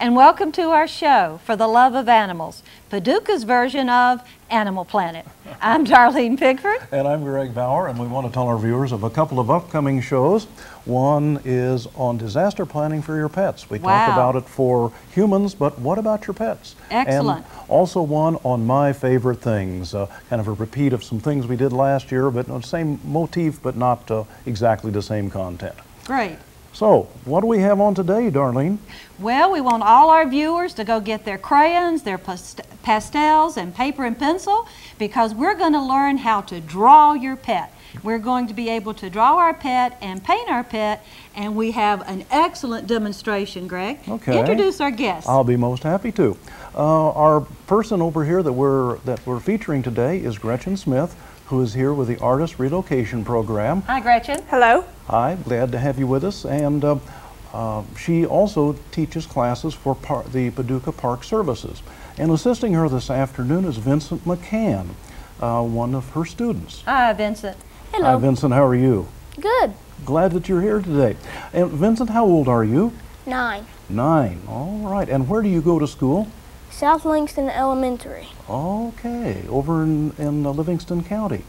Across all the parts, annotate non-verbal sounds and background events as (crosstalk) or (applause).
and welcome to our show for the love of animals, Paducah's version of Animal Planet. I'm Darlene Pigford. And I'm Greg Baur, and we want to tell our viewers of a couple of upcoming shows. One is on disaster planning for your pets. We Wow. talked about it for humans, but what about your pets? Excellent. And also one on my favorite things, uh, kind of a repeat of some things we did last year, but the same motif, but not uh, exactly the same content. Great. So, what do we have on today, Darlene? Well, we want all our viewers to go get their crayons, their past- pastels, and paper and pencil because we're going to learn how to draw your pet. We're going to be able to draw our pet and paint our pet, and we have an excellent demonstration, Greg. Okay. Introduce our guest. I'll be most happy to. Uh, our person over here that we're that we're featuring today is Gretchen Smith, who is here with the Artist Relocation Program. Hi, Gretchen. Hello. Hi, glad to have you with us. And uh, uh, she also teaches classes for par- the Paducah Park Services. And assisting her this afternoon is Vincent McCann, uh, one of her students. Hi, Vincent. Hello. Hi, Vincent. How are you? Good. Glad that you're here today. And Vincent, how old are you? Nine. Nine. All right. And where do you go to school? South Livingston Elementary. Okay, over in, in uh, Livingston County.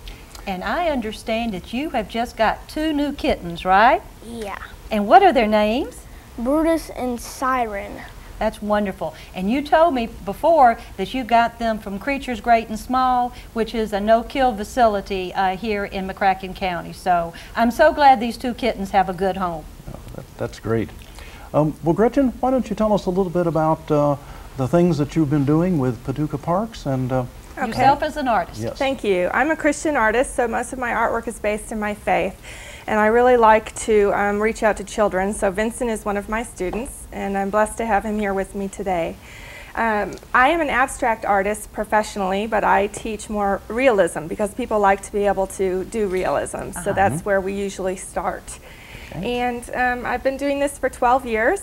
And I understand that you have just got two new kittens, right? Yeah. And what are their names? Brutus and Siren. That's wonderful. And you told me before that you got them from Creatures Great and Small, which is a no-kill facility uh, here in McCracken County. So I'm so glad these two kittens have a good home. That, that's great. Um, well, Gretchen, why don't you tell us a little bit about uh, the things that you've been doing with Paducah Parks and uh, Yourself as an artist. yes. Thank you. I'm a Christian artist, so most of my artwork is based in my faith. And I really like to um, reach out to children. So Vincent is one of my students, and I'm blessed to have him here with me today. Um, I am an abstract artist professionally, but I teach more realism because people like to be able to do realism. So that's where we usually start. And um, I've been doing this for 12 years.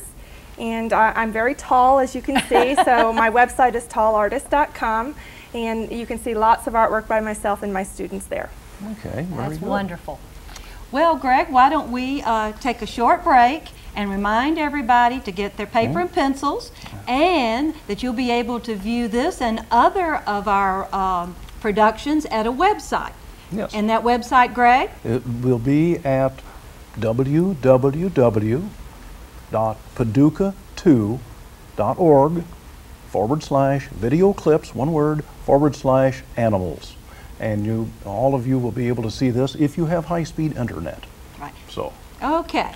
And I I'm very tall, as you can see. so (laughs) my website is tallartist.com. And you can see lots of artwork by myself and my students there. Okay, very That's good. wonderful. Well, Greg, why don't we uh, take a short break and remind everybody to get their paper and pencils and that you'll be able to view this and other of our um, productions at a website. Yes. And that website, Greg? It will be at www.paducah2.org forward slash video clips, one word, forward slash animals. And you, all of you will be able to see this if you have high-speed internet. Right. So, Okay.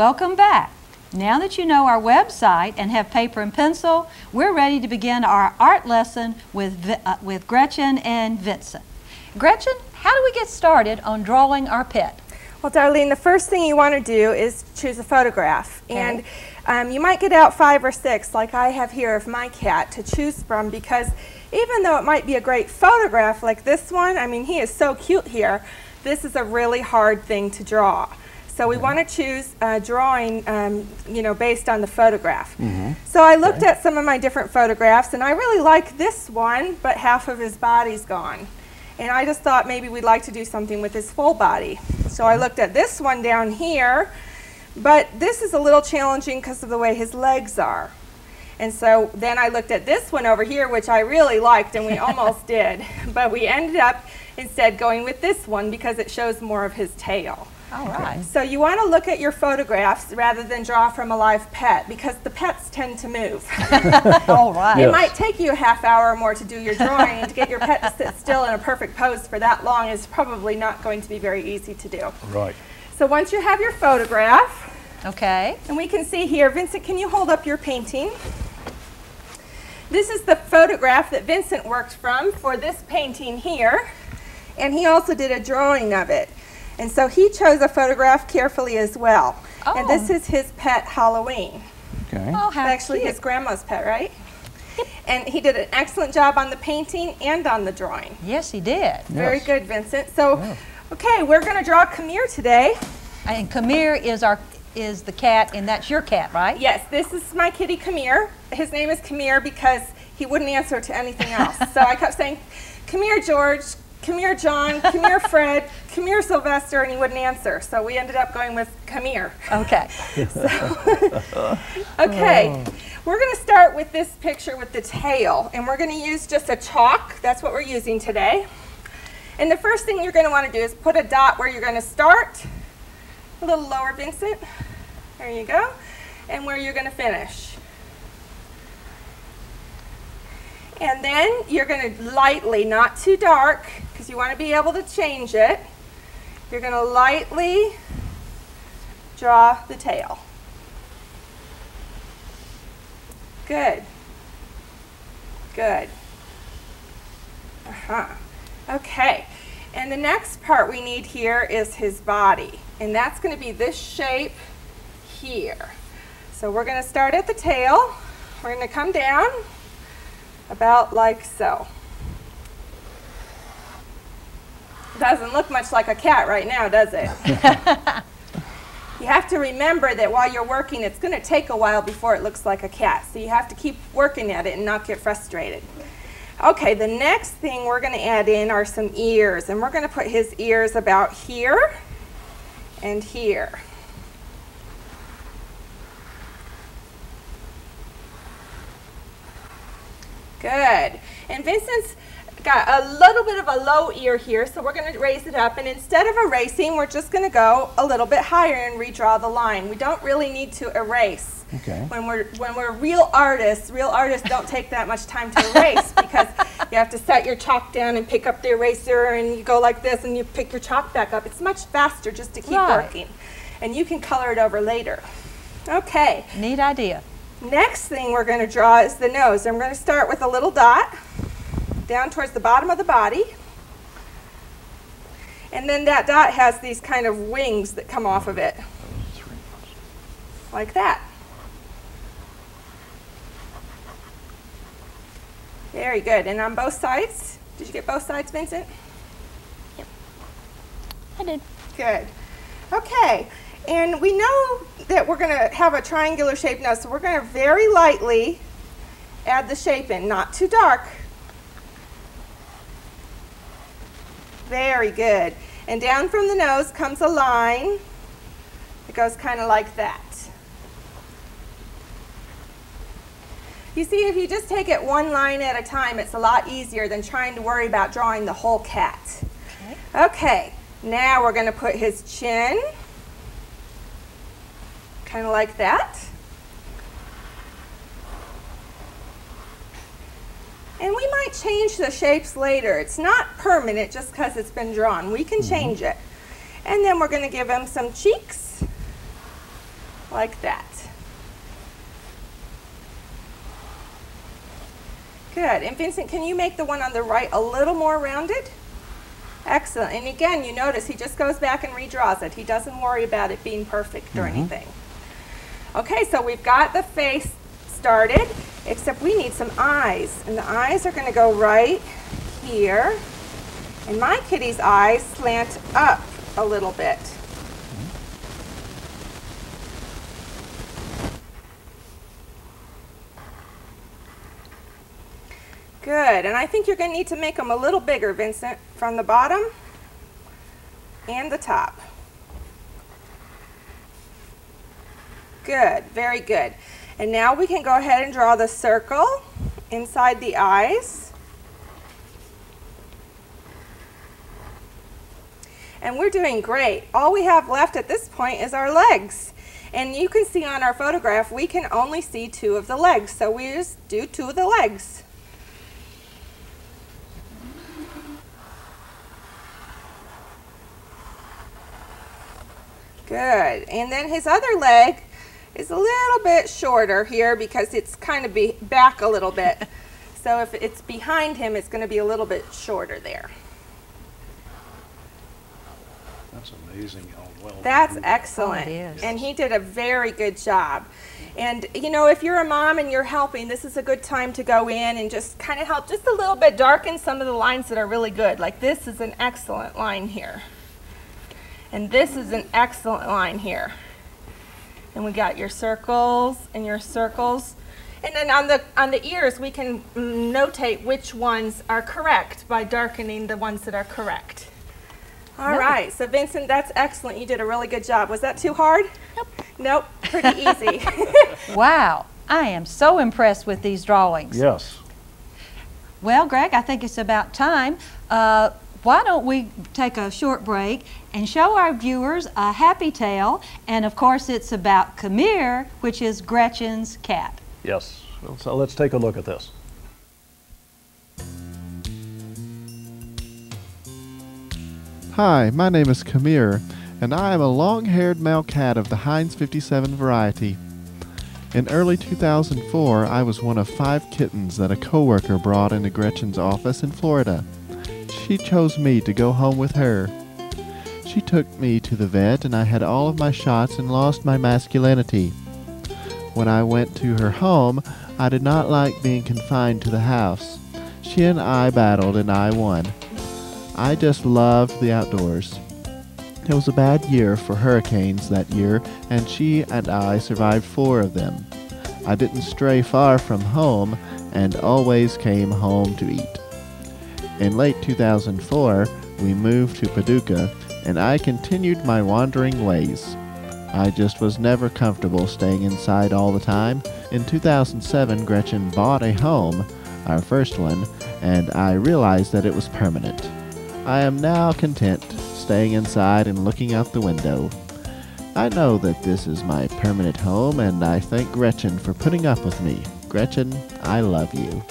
Welcome back. Now that you know our website and have paper and pencil, we're ready to begin our art lesson with, uh, with Gretchen and Vincent. Gretchen, how do we get started on drawing our pet? Well, Darlene, the first thing you want to do is choose a photograph. Okay. And um, you might get out five or six, like I have here of my cat, to choose from because even though it might be a great photograph like this one, I mean, he is so cute here, this is a really hard thing to draw. So we want to choose a drawing, um, you know, based on the photograph. So I looked at some of my different photographs, and I really like this one, but half of his body's gone. And I just thought maybe we'd like to do something with his full body. So I looked at this one down here, but this is a little challenging because of the way his legs are. And so then I looked at this one over here, which I really liked, and we (laughs) almost did. But we ended up instead going with this one because it shows more of his tail. All right. So you want to look at your photographs rather than draw from a live pet because the pets tend to move. (laughs) All right. Yes. It might take you a half hour or more to do your drawing, and to get your pet to sit still in a perfect pose for that long is probably not going to be very easy to do. right. So once you have your photograph, Okay. and we can see here, Vincent, can you hold up your painting? This is the photograph that Vincent worked from for this painting here, and he also did a drawing of it. And so he chose a photograph carefully as well. And this Oh. is his pet Halloween. Okay. Oh, how Actually, cute. his grandma's pet, right? And he did an excellent job on the painting and on the drawing. Yes, he did. Very good, Vincent. So Okay, we're going to draw Kamir today. And Kamir is our, is the cat, and that's your cat, right? Yes, this is my kitty Kamir. His name is Kamir because he wouldn't answer to anything else. so I kept saying, Come here, George. Come here, John. Come here, Fred. Come here, Sylvester, and he wouldn't answer. So we ended up going with Come here. Okay. (laughs) Okay, we're going to start with this picture with the tail, and we're going to use just a chalk. That's what we're using today. And the first thing you're going to want to do is put a dot where you're going to start. A little lower, Vincent. There you go. And where you're going to finish. And then you're going to lightly, not too dark, you want to be able to change it. You're going to lightly draw the tail. Good. Good. Uh-huh. Okay. And the next part we need here is his body. And that's going to be this shape here. So we're going to start at the tail. We're going to come down about like so. Doesn't look much like a cat right now, does it? (laughs) you have to remember that while you're working, it's going to take a while before it looks like a cat. So you have to keep working at it and not get frustrated. Okay, the next thing we're going to add in are some ears. And we're going to put his ears about here and here. Good. And Vincent's got a little bit of a low ear here, so we're going to raise it up. And instead of erasing, we're just going to go a little bit higher and redraw the line. We don't really need to erase. Okay. When we're when we're real artists, real artists don't take that much time to erase because you have to set your chalk down and pick up the eraser and you go like this and you pick your chalk back up. It's much faster just to keep Right. working. And you can color it over later. Okay. Neat idea. Next thing we're going to draw is the nose. I'm going to start with a little dot down towards the bottom of the body. And then that dot has these kind of wings that come off of it, like that. Very good. And on both sides, did you get both sides, Vincent? Yep. I did. Good. Okay. And we know that we're going to have a triangular shape now, so we're going to very lightly add the shape in, not too dark. Very good. And down from the nose comes a line. It goes kind of like that. You see, if you just take it one line at a time, it's a lot easier than trying to worry about drawing the whole cat. Okay, now we're going to put his chin, kind of like that. And we might change the shapes later. It's not permanent just because it's been drawn. We can mm-hmm. change it. And then we're going to give him some cheeks, like that. Good. And Vincent, can you make the one on the right a little more rounded? Excellent. And again, you notice he just goes back and redraws it. He doesn't worry about it being perfect or mm-hmm. anything. Okay, so we've got the face started, except we need some eyes. And the eyes are going to go right here. And my kitty's eyes slant up a little bit. Good, and I think you're going to need to make them a little bigger, Vincent, from the bottom and the top. Good, very good. And now we can go ahead and draw the circle inside the eyes. And we're doing great. All we have left at this point is our legs. And you can see on our photograph, we can only see two of the legs. So we just do two of the legs. Good. And then his other leg is a little bit shorter here because it's kind of be back a little bit. (laughs) so if it's behind him, it's going to be a little bit shorter there. That's amazing how well. That's excellent. Oh, it is. And he did a very good job. And you know, if you're a mom and you're helping, this is a good time to go in and just kind of help just a little bit darken some of the lines that are really good. Like this is an excellent line here. And this is an excellent line here. And we got your circles and your circles. And then on the on the ears, we can notate which ones are correct by darkening the ones that are correct. All right, so Vincent, that's excellent. You did a really good job. Was that too hard? Nope. Nope, pretty easy. (laughs) (laughs) Wow, I am so impressed with these drawings. Yes. Well, Greg, I think it's about time. Uh, why don't we take a short break and show our viewers a happy tale? And of course, it's about Camille, which is Gretchen's cat. Yes. So let's take a look at this. Hi, my name is Kamir, and I am a long haired male cat of the Heinz 57 variety. In early 2004, I was one of five kittens that a coworker brought into Gretchen's office in Florida. She chose me to go home with her. She took me to the vet, and I had all of my shots and lost my masculinity. When I went to her home, I did not like being confined to the house. She and I battled, and I won. I just loved the outdoors. It was a bad year for hurricanes that year, and she and I survived four of them. I didn't stray far from home and always came home to eat. In late 2004, we moved to Paducah, and I continued my wandering ways. I just was never comfortable staying inside all the time. In 2007, Gretchen bought a home, our first one, and I realized that it was permanent. I am now content staying inside and looking out the window. I know that this is my permanent home, and I thank Gretchen for putting up with me. Gretchen, I love you.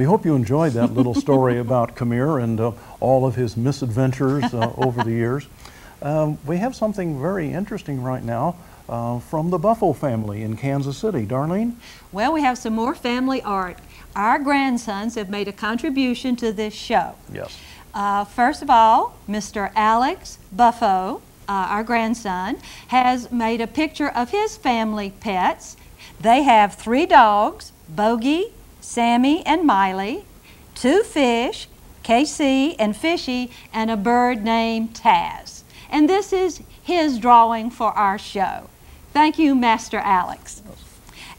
We hope you enjoyed that little story about Kamir and uh, all of his misadventures uh, over the years. Um, we have something very interesting right now uh, from the Buffo family in Kansas City. Darlene? Well, we have some more family art. Our grandsons have made a contribution to this show. Yes. Uh, first of all, Mr. Alex Buffo, uh, our grandson, has made a picture of his family pets. They have three dogs Bogey, Sammy, and Miley, two fish, KC and Fishy, and a bird named Taz. And this is his drawing for our show. Thank you, Master Alex.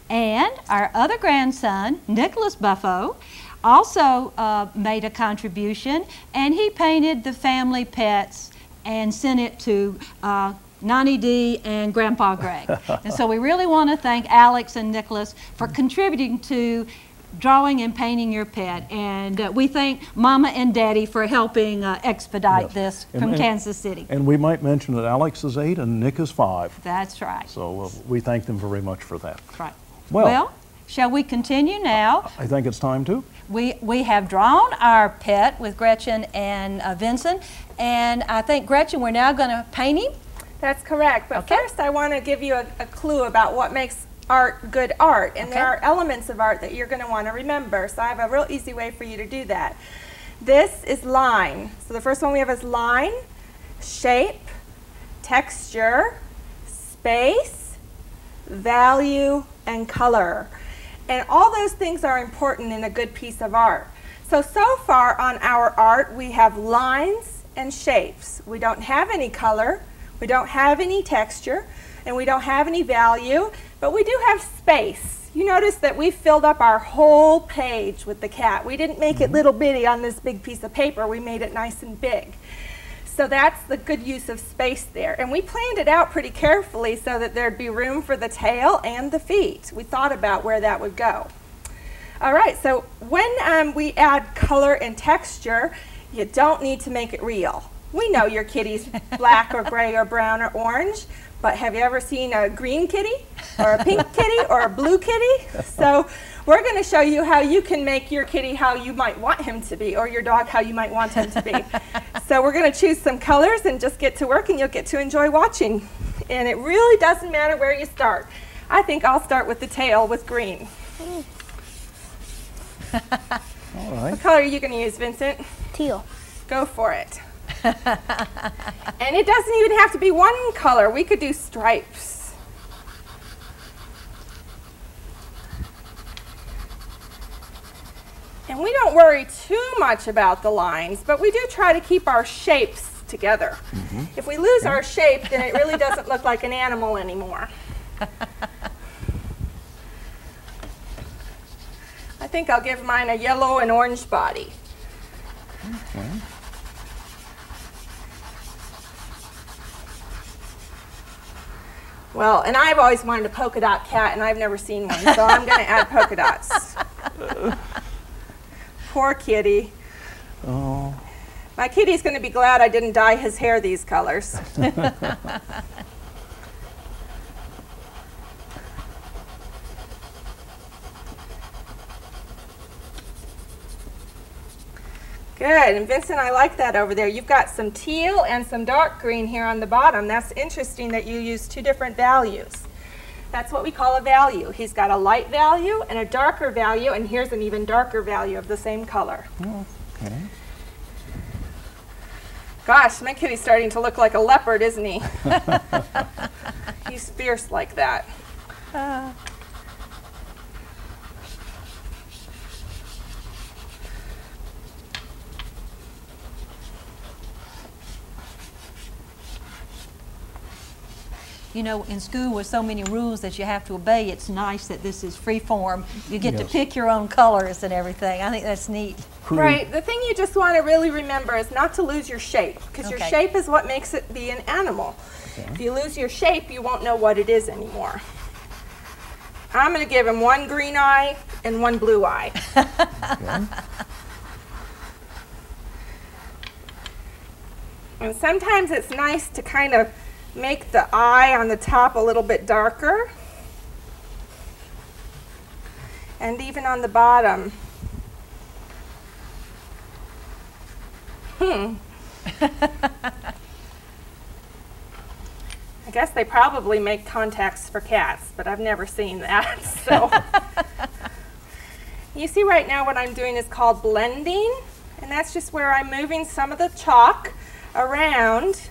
And our other grandson, Nicholas Buffo, also uh, made a contribution and he painted the family pets and sent it to uh, Nani D and Grandpa Greg. (laughs) and so we really want to thank Alex and Nicholas for contributing to drawing and painting your pet. And uh, we thank Mama and Daddy for helping uh, expedite Yes. this And- from and- Kansas City. And we might mention that Alex is eight and Nick is five. That's right. So uh, we thank them very much for that. That's right. Well- well, shall we continue now? I think it's time to. We, we have drawn our pet with Gretchen and uh, Vincent, and I think Gretchen, we're now going to paint him. That's correct. But Okay. first, I want to give you a, a clue about what makes art good art. And there are elements of art that you're going to want to remember. So I have a real easy way for you to do that. This is line. So the first one we have is line, shape, texture, space, value, and color. And all those things are important in a good piece of art. So, so far on our art, we have lines and shapes. We don't have any color, we don't have any texture, and we don't have any value, but we do have space. You notice that we filled up our whole page with the cat. We didn't make it little bitty on this big piece of paper, we made it nice and big. So that's the good use of space there. And we planned it out pretty carefully so that there'd be room for the tail and the feet. We thought about where that would go. All right, so when um, we add color and texture, you don't need to make it real. We know your kitty's black or gray or brown or orange, but have you ever seen a green kitty or a pink (laughs) kitty or a blue kitty? So we're going to show you how you can make your kitty how you might want him to be or your dog how you might want him to be. (laughs) so we're going to choose some colors and just get to work and you'll get to enjoy watching. And it really doesn't matter where you start. I think I'll start with the tail with green. (laughs) All right. What color are you going to use, Vincent? Teal. Go for it. (laughs) and it doesn't even have to be one color. We could do stripes. And we don't worry too much about the lines, but we do try to keep our shapes together. Mm-hmm. If we lose our shape, then it really doesn't look like an animal anymore. (laughs) I think I'll give mine a yellow and orange body. Well, and I've always wanted a polka dot cat, and I've never seen one, so I'm going to add polka dots. (laughs) Poor kitty. Oh, My kitty's going to be glad I didn't dye his hair these colors. (laughs) Good, and Vincent, I like that over there. You've got some teal and some dark green here on the bottom. That's interesting that you use two different values. That's what we call a value. He's got a light value and a darker value, and here's an even darker value of the same color. okay. Gosh, my kitty's starting to look like a leopard, isn't he? (laughs) (laughs) He's fierce like that. Ah. You know, in school with so many rules that you have to obey, it's nice that this is free form. You get to pick your own colors and everything. I think that's neat. Crew- Right. The thing you just want to really remember is not to lose your shape, because your shape is what makes it be an animal. If you lose your shape, you won't know what it is anymore. I'm going to give him one green eye and one blue eye. Okay. (laughs) And sometimes it's nice to kind of make the eye on the top a little bit darker. And even on the bottom. Hmm. (laughs) I guess they probably make contacts for cats, but I've never seen that. (laughs) So you see right now what I'm doing is called blending, and that's just where I'm moving some of the chalk around,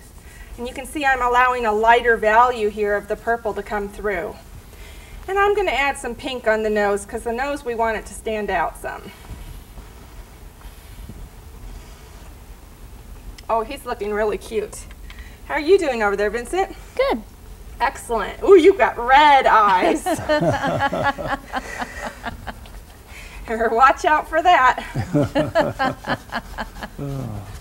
and you can see I'm allowing a lighter value here of the purple to come through. And I'm going to add some pink on the nose because the nose we want it to stand out some. Oh, he's looking really cute. How are you doing over there, Vincent? Good. Excellent. Ooh, you've got red eyes. (laughs) (laughs) Watch out for that. (laughs)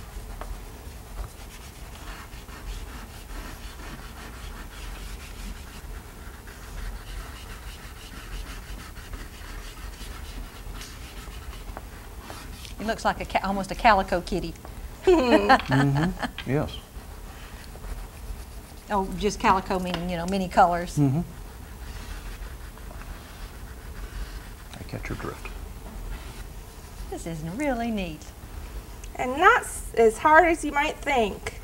It looks like a ca- almost a calico kitty. Yes. (laughs) Oh, just calico meaning, you know, many colors. Mm-hmm. I catch your drift. This is really neat. And not as hard as you might think.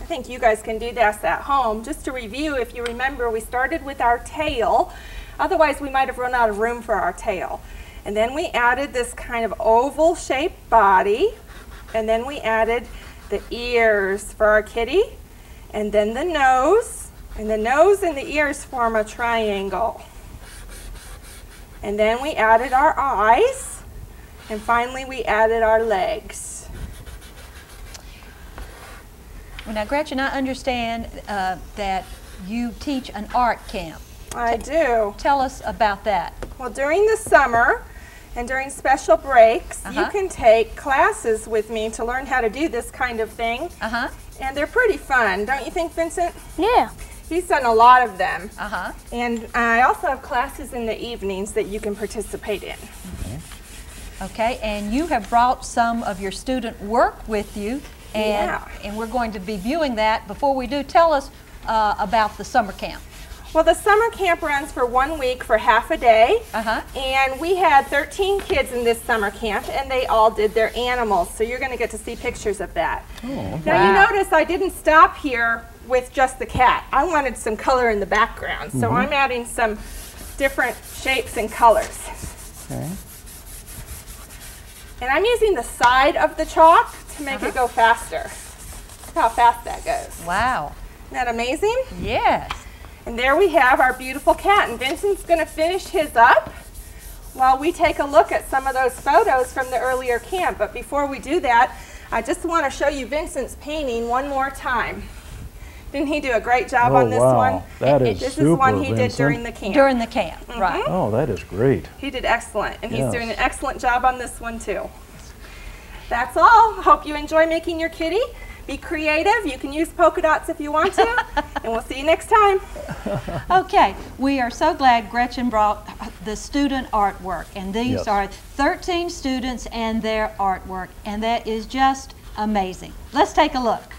I think you guys can do this at home. Just to review, if you remember, we started with our tail. Otherwise, we might have run out of room for our tail. And then we added this kind of oval shaped body. And then we added the ears for our kitty. And then the nose. And the nose and the ears form a triangle. And then we added our eyes. And finally, we added our legs. Well, now, Gretchen, I understand uh, that you teach an art camp. I do. Tell us about that. Well, during the summer and during special breaks, you Uh-huh. can take classes with me to learn how to do this kind of thing. Uh huh. And they're pretty fun, don't you think, Vincent? Yeah. He's done a lot of them. Uh huh. And I also have classes in the evenings that you can participate in. Okay, and you have brought some of your student work with you, and Yeah. and we're going to be viewing that. Before we do, tell us uh, about the summer camp. Well, the summer camp runs for one week for half a day. Uh huh. And we had 13 kids in this summer camp, and they all did their animals. So you're going to get to see pictures of that. Now you notice I didn't stop here with just the cat. I wanted some color in the background, so I'm adding some different shapes and colors. Okay. And I'm using the side of the chalk to make it go faster. Look how fast that goes. Wow. Isn't that amazing? Yes. And there we have our beautiful cat. And Vincent's going to finish his up while we take a look at some of those photos from the earlier camp. But before we do that, I just want to show you Vincent's painting one more time. Didn't he do a great job Oh, on this wow. one? That is This is one super, he did during the camp. During the camp, mm-hmm. right. Oh, that is great. He did excellent, and he's doing an excellent job on this one too. That's all. Hope you enjoy making your kitty. Be creative. You can use polka dots if you want to, (laughs) and we'll see you next time. Okay, we are so glad Gretchen brought the student artwork, and these Yes. are 13 students and their artwork, and that is just amazing. Let's take a look.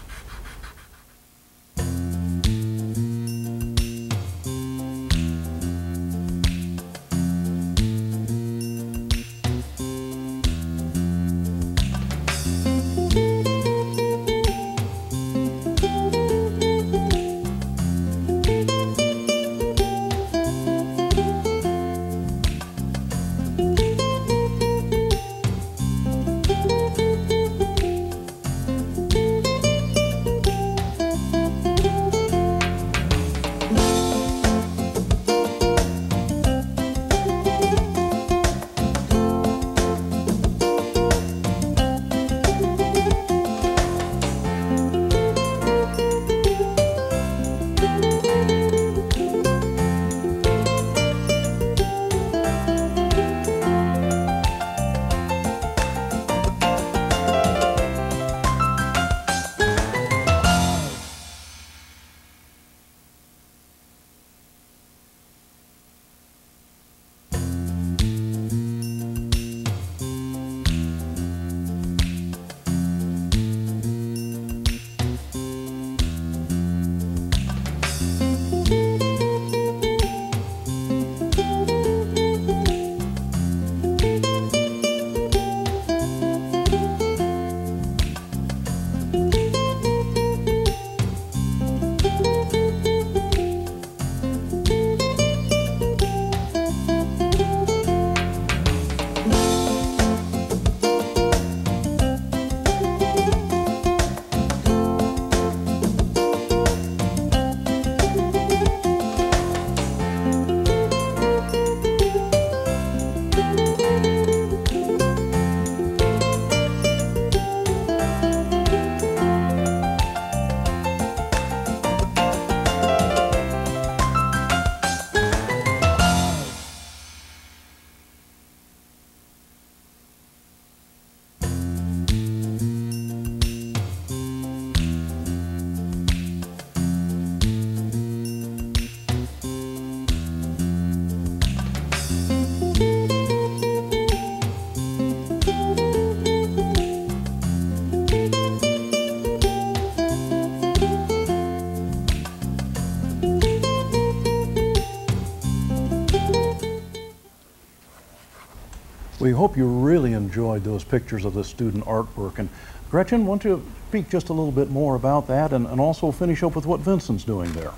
We hope you really enjoyed those pictures of the student artwork. And Gretchen, want to speak just a little bit more about that and, and also finish up with what Vincent's doing there?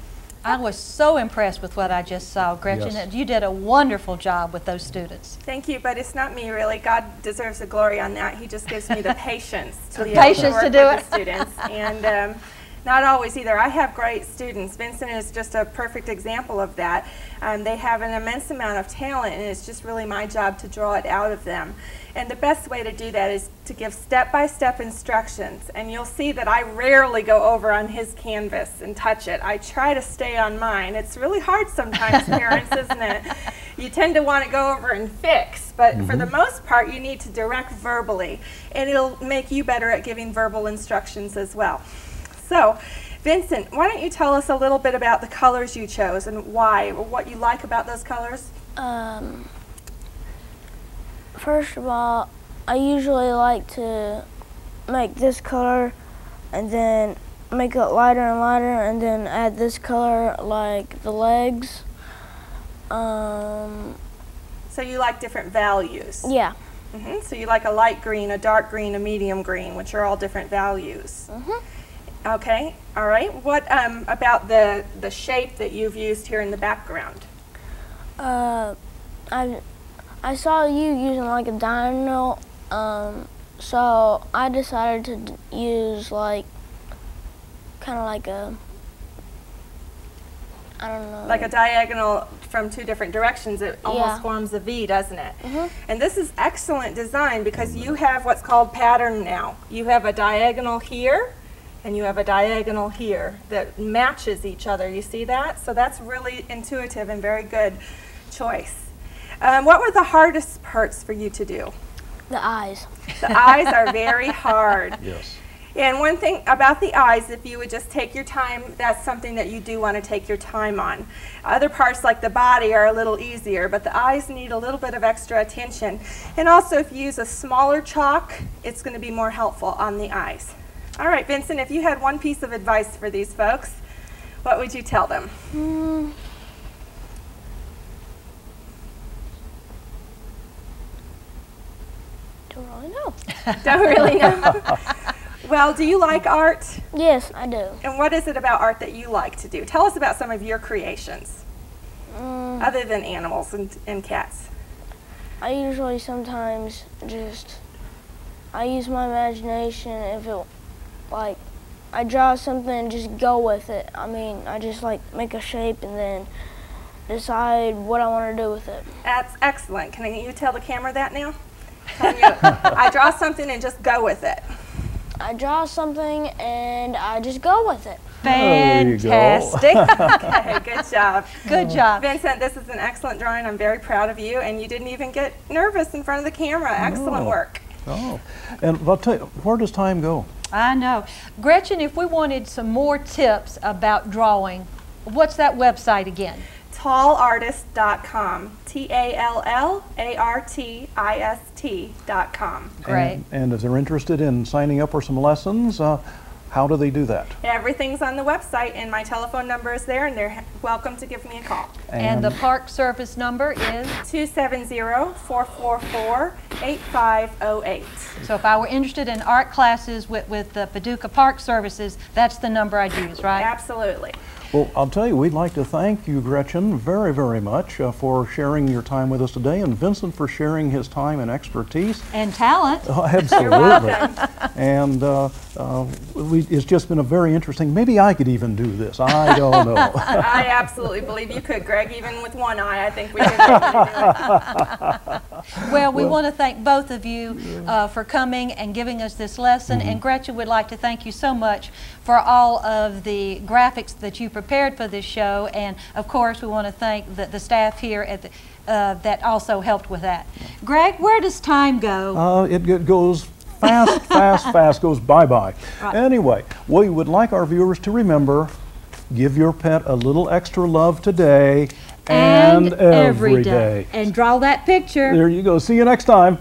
I was so impressed with what I just saw, Gretchen. Yes. You did a wonderful job with those students. Thank you, but it's not me really. God deserves the glory on that. He just gives me the (laughs) patience to The patience work to do with it. the students, and um, not always either. I have great students. Vincent is just a perfect example of that. Um, they have an immense amount of talent, and it's just really my job to draw it out of them. And the best way to do that is to give step-by-step instructions. And you'll see that I rarely go over on his canvas and touch it. I try to stay on mine. It's really hard sometimes, (laughs) parents, isn't it? You tend to want to go over and fix, but for the most part, you need to direct verbally, and it'll make you better at giving verbal instructions as well. So, Vincent, why don't you tell us a little bit about the colors you chose and why, or what you like about those colors? Um, first of all, I usually like to make this color and then make it lighter and lighter and then add this color like the legs. Um, So you like different values. yeah. hmm So you like a light green, a dark green, a medium green, which are all different values. Mhm. Okay, all right. What um, about the the shape that you've used here in the background? Uh, I I saw you using like a dino, um, so I decided to d- use like kind of like a I don't know. Like a diagonal from two different directions, it almost Yeah. forms a V, doesn't it? Mhm. And this is excellent design because you have what's called pattern now. You have a diagonal here and you have a diagonal here that matches each other. You see that? So that's really intuitive and very good choice. Um, what were the hardest parts for you to do? the eyes. The eyes are very (laughs) hard. Yes. And one thing about the eyes, if you would just take your time, that's something that you do want to take your time on. Other parts like the body are a little easier, but the eyes need a little bit of extra attention. And also if you use a smaller chalk, it's going to be more helpful on the eyes. All right, Vincent, if you had one piece of advice for these folks, what would you tell them? Hmm. Don't really know. (laughs) Don't really know. (laughs) well, do you like art? Yes, I do. And what is it about art that you like to do? Tell us about some of your creations, Mm, other than animals and, and cats. I usually sometimes just I use my imagination if it like I draw something and just go with it. I mean, I just like make a shape and then decide what I want to do with it. That's excellent. Can you tell the camera that now? You- (laughs) I draw something and just go with it. I draw something and I just go with it. Oh, there go. Fantastic. (laughs) Okay, good job. Good job. Vincent, this is an excellent drawing. I'm very proud of you, and you didn't even get nervous in front of the camera. Excellent No. work. Oh, and I'll tell you, where does time go? I know. Gretchen, if we wanted some more tips about drawing, what's that website again? Tallartist.com. T A L L A R T I S T.com. Great. And, and if they're interested in signing up for some lessons, uh, how do they do that? Everything's on the website, and my telephone number is there, and they're welcome to give me a call. And the park service number is, 270-444-8508. so if I were interested in art classes with, with the Paducah Park Services, that's the number I'd use, right? Absolutely. Well, I'll tell you, we'd like to thank you, Gretchen, very, very much uh, for sharing your time with us today, and Vincent for sharing his time and expertise. And talent. Oh, (laughs) absolutely. welcome. And uh, uh, we, it's just been a very interesting. Maybe I could even do this. I don't know. (laughs) I absolutely believe you could, Greg. Even with one eye, I think we could (laughs) really do it. Well, we want to thank both of you uh, for coming and giving us this lesson. Mm-hmm. And Gretchen we'd like to thank you so much for all of the graphics that you prepared for this show. And of course, we want to thank the, the staff here at the, uh, that also helped with that. Greg, where does time go? Uh, it, it goes fast, (laughs) fast, fast, goes bye bye. Right. Anyway, we would like our viewers to remember give your pet a little extra love today and, every day. And draw that picture. There you go. See you next time.